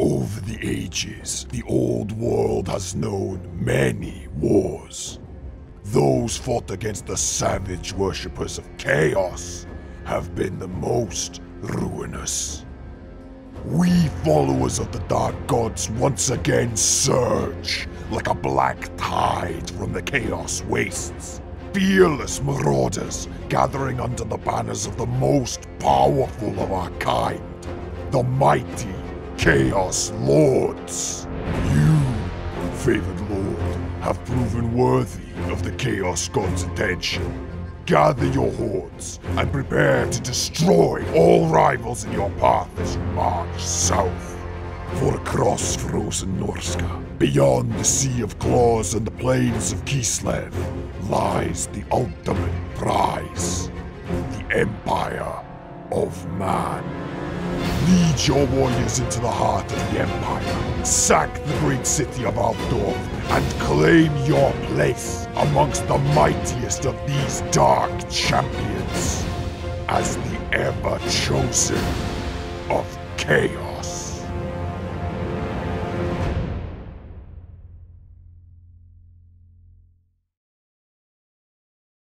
Over the ages, the old world has known many wars. Those fought against the savage worshippers of chaos have been the most ruinous. We followers of the Dark Gods once again surge like a black tide from the chaos wastes. Fearless marauders gathering under the banners of the most powerful of our kind, the mighty Chaos Lords. You, favored Lord, have proven worthy of the Chaos God's attention. Gather your hordes and prepare to destroy all rivals in your path as you march south. For across frozen Norsca, beyond the Sea of Claws and the plains of Kislev, lies the ultimate prize the Empire of Man. Lead your warriors into the heart of the Empire. Sack the great city of Altdorf and claim your place amongst the mightiest of these dark champions as the ever chosen of chaos.